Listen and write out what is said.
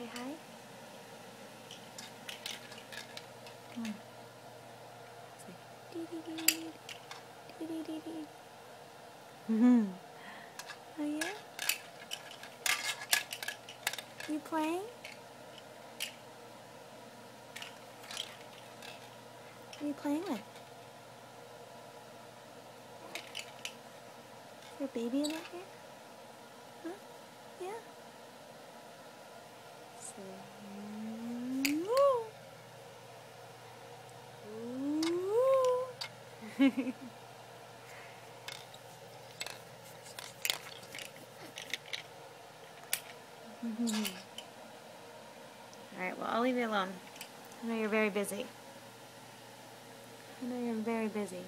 say hi? Hmm. Say dee dee dee. Dee dee dee dee. Mm-hmm. Oh yeah? You playing? What are you playing with? Is there a baby in there? Huh? Yeah? Ooh. Alright, well, I'll leave you alone. I know you're very busy. I know you're very busy.